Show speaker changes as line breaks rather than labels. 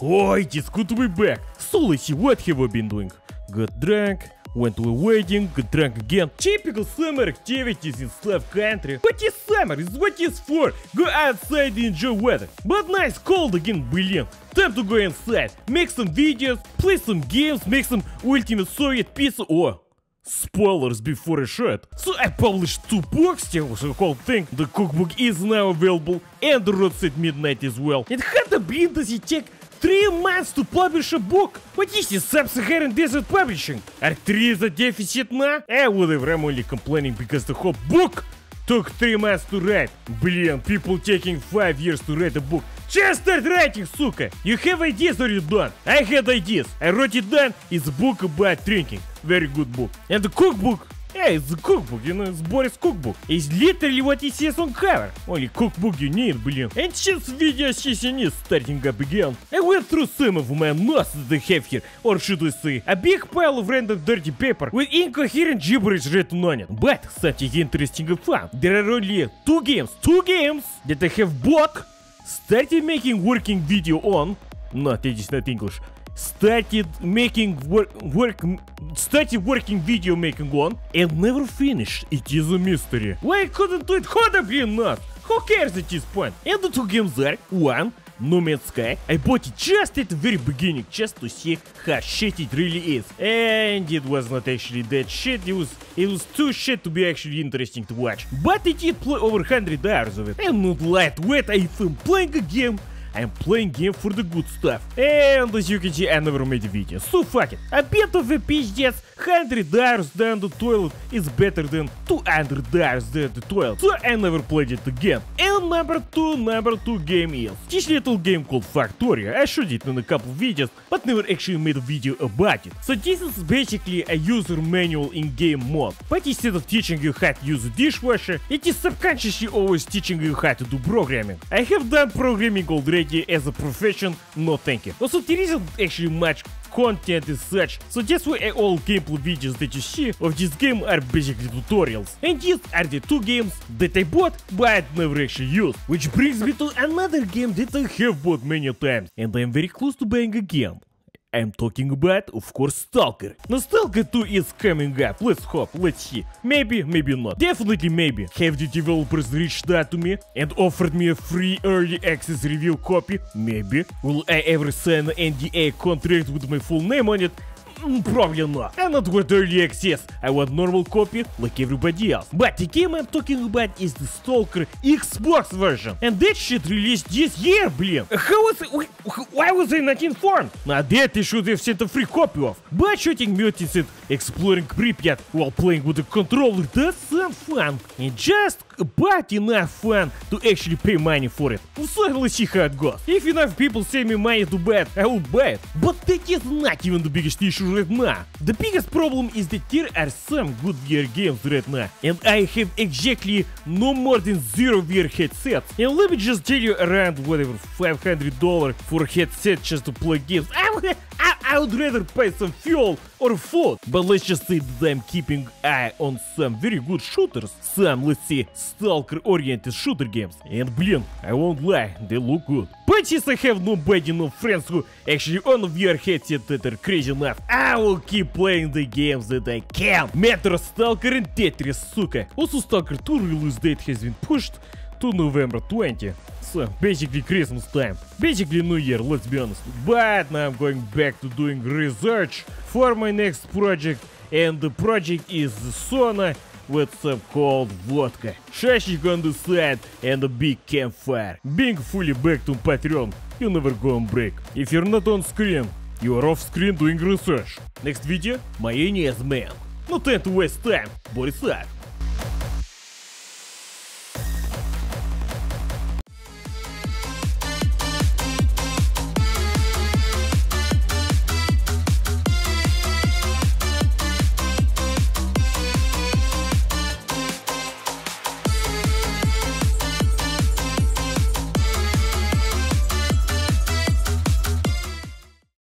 Oh, it is good to be back. So let's see what have I been doing. Got drunk, went to a wedding, got drunk again. Typical summer activities in Slav country. But it's summer, it's what it's for. Go outside and enjoy weather. But nice cold again, блин. Time to go inside, make some videos, play some games, make some Ultimate Soviet Pizza. Oh, Spoilers before a shot. So I published two books, still the whole thing. The cookbook is now available and the Roads at Midnight as well. And how the blin does it take three months to publish a book? What is this sub-Saharan desert publishing? Are three the deficit now? Eh, whatever, I'm only complaining because the whole book took three months to write. Блин, people taking five years to write a book. Just start writing, сука! You have ideas or you don't? I had ideas. I wrote it down. It's a book about drinking. Very good book. And the cookbook. It's a cookbook, you know, it's Boris cookbook. It's literally what it says on cover. Only cookbook you need, блин. And since video session is starting up again, I went through some of my notes that I have here, or should I say, a big pile of random dirty paper with incoherent gibberish written on it. But something interesting and fun. There are only two games, two games that I have bought started making working video on not it is not english started making work work started working video making on and never finished it is a mystery why I couldn't do it хода блин not who cares at this point and the two games are one no Man's Sky. I bought it just at the very beginning, just to see how shit it really is. And it was not actually that shit, it was it was too shit to be actually interesting to watch. But I did play over 100 hours of it. I'm not lightweight, if I'm playing a game, I'm playing game for the good stuff. And as you can see, I never made a video. So fuck it. A bit of a that 100 dollars than the toilet is better than 200 dollars than the toilet. So I never played it again. And number two, number two game is this little game called Factorio. I showed it in a couple videos, but never actually made a video about it. So this is basically a user manual in game mode. But instead of teaching you how to use a dishwasher, it is subconsciously always teaching you how to do programming. I have done programming already as a profession, no thank you. Also there isn't actually much content as such, so that's why all gameplay videos that you see of this game are basically tutorials. And these are the two games that I bought but never actually used. Which brings me to another game that I have bought many times, and I'm very close to buying again. I'm talking about, of course, Stalker. Now Stalker 2 is coming up, let's hope, let's see. Maybe, maybe not. Definitely maybe. Have the developers reached out to me and offered me a free early access review copy? Maybe. Will I ever sign an NDA contract with my full name on it? Mm, Probably not. I not want early access. I want normal copy like everybody else. But the game I'm talking about is the Stalker Xbox version. And that shit released this year, блин. How was Why was I not informed? Now that I should have sent a free copy of. But shooting mutants and exploring Pripyat while playing with the controller does sound fun. And just about enough fun to actually pay money for it. How it goes. If enough people send me money to buy it, I will buy it. But that is not even the biggest issue right now. The biggest problem is that there are some good VR games right now. And I have exactly no more than zero VR headsets. And let me just tell you around whatever $500 for a headset just to play games. I would, I, I would rather pay some fuel or food. But let's just say that I'm keeping eye on some very good shooters. Some, let's say, stalker-oriented shooter games. And блин, I won't lie, they look good. But since I have nobody, no friends who actually own a VR headset that are crazy enough, I will keep playing the games that I can. Metro, Stalker and Tetris, сука. Also Stalker 2 release date has been pushed to November 20. So basically Christmas time. Basically New Year, let's be honest. But now I'm going back to doing research for my next project. And the project is Sona with some cold vodka, shashik on the side and a big campfire. Being fully backed on Patreon, you never go on break. If you're not on screen, you are off screen doing research. Next video, my NES man. No time to waste time, Boris out.